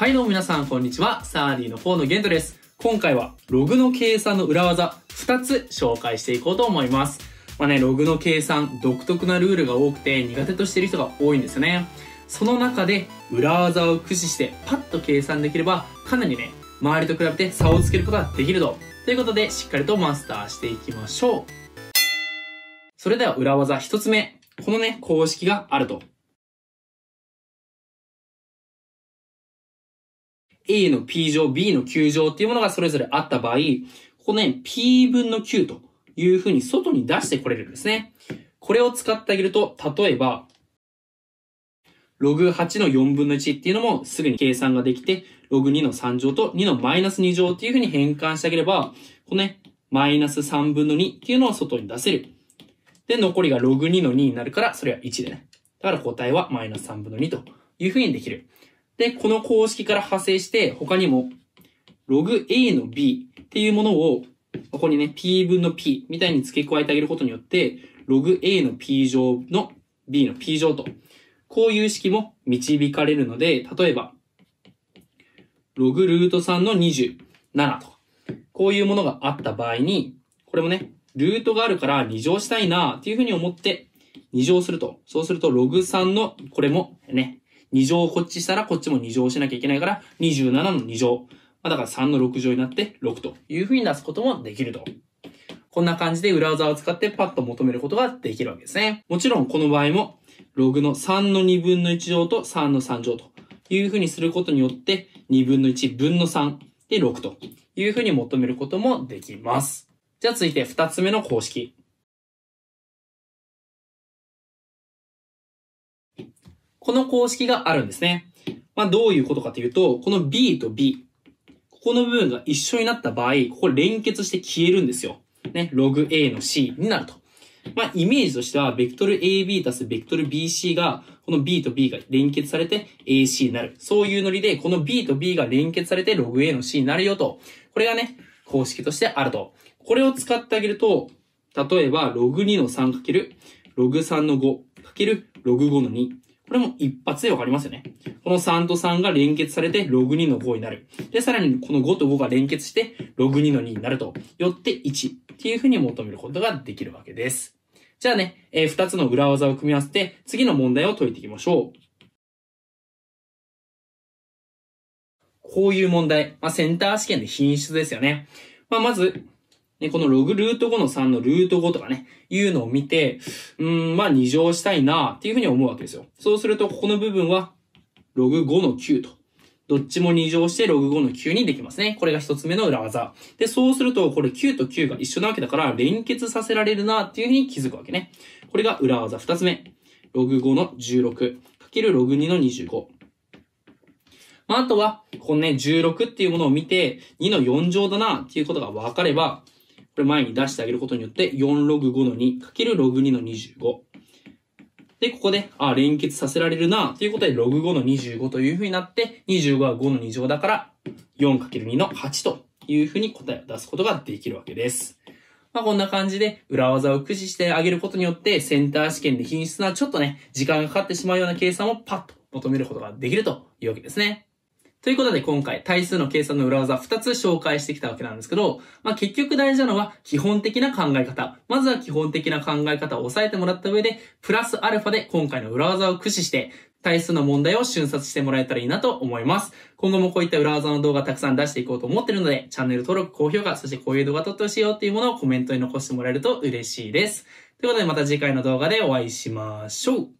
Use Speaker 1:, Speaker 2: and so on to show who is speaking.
Speaker 1: はいどうも皆さんこんにちは。サーディの4のゲントです。今回はログの計算の裏技2つ紹介していこうと思います。まあね、ログの計算独特なルールが多くて苦手としている人が多いんですよね。その中で裏技を駆使してパッと計算できればかなりね、周りと比べて差をつけることができると。ということでしっかりとマスターしていきましょう。それでは裏技1つ目。このね、公式があると。A の P 乗、B の Q 乗っていうものがそれぞれあった場合、ここね、P 分の Q というふうに外に出してこれるんですね。これを使ってあげると、例えば、ログ8の4分の1っていうのもすぐに計算ができて、ログ2の3乗と2のマイナス2乗っていうふうに変換してあげれば、このね、マイナス3分の2っていうのを外に出せる。で、残りがログ2の2になるから、それは1でね。だから答えはマイナス3分の2というふうにできる。で、この公式から派生して、他にも、ログ A の B っていうものを、ここにね、P 分の P みたいに付け加えてあげることによって、ログ A の P 乗の B の P 乗と、こういう式も導かれるので、例えば、ログルート3の27とか、こういうものがあった場合に、これもね、ルートがあるから2乗したいなっていうふうに思って、2乗すると。そうすると、ログ3の、これもね、2乗をこっちしたらこっちも2乗をしなきゃいけないから、27の2乗。まあ、だから3の6乗になって6という風に出すこともできると。こんな感じで裏技を使ってパッと求めることができるわけですね。もちろんこの場合も、ログの3の2分の1乗と3の3乗という風にすることによって、2分の1分の3で6という風に求めることもできます。じゃあ続いて2つ目の公式。この公式があるんですね。まあ、どういうことかというと、この B と B、ここの部分が一緒になった場合、ここ連結して消えるんですよ。ね、ログ A の C になると。まあ、イメージとしては、ベクトル AB 足すベクトル BC が、この B と B が連結されて AC になる。そういうノリで、この B と B が連結されてログ A の C になるよと。これがね、公式としてあると。これを使ってあげると、例えば、ログ2の3かける、ログ3の5かける、ログ5の2。これも一発でわかりますよね。この3と3が連結されてログ2の5になる。で、さらにこの5と5が連結してログ2の2になると。よって1っていうふうに求めることができるわけです。じゃあね、えー、2つの裏技を組み合わせて次の問題を解いていきましょう。こういう問題。まあ、センター試験で品質ですよね。まあ、まず、ね、このログルート5の3のルート5とかね、いうのを見て、うん、まあ2乗したいなっていうふうに思うわけですよ。そうすると、ここの部分は、ログ5の9と。どっちも2乗してログ5の9にできますね。これが一つ目の裏技。で、そうすると、これ9と9が一緒なわけだから、連結させられるなっていうふうに気づくわけね。これが裏技二つ目。ログ5の16かけるログ2の25。まあ、あとは、このね、16っていうものを見て、2の4乗だなっていうことが分かれば、れ前に出してあげることによって、4ログ5の2かけるログ2の25。で、ここで、あ、連結させられるな、ということで、ログ5の25という風になって、25は5の2乗だから、4×2 の8という風に答えを出すことができるわけです。まあ、こんな感じで裏技を駆使してあげることによって、センター試験で品質なちょっとね、時間がかかってしまうような計算をパッと求めることができるというわけですね。ということで今回対数の計算の裏技2つ紹介してきたわけなんですけど、まあ結局大事なのは基本的な考え方。まずは基本的な考え方を押さえてもらった上で、プラスアルファで今回の裏技を駆使して、対数の問題を瞬殺してもらえたらいいなと思います。今後もこういった裏技の動画たくさん出していこうと思ってるので、チャンネル登録、高評価、そしてこういう動画撮ってほしいよっていうものをコメントに残してもらえると嬉しいです。ということでまた次回の動画でお会いしましょう。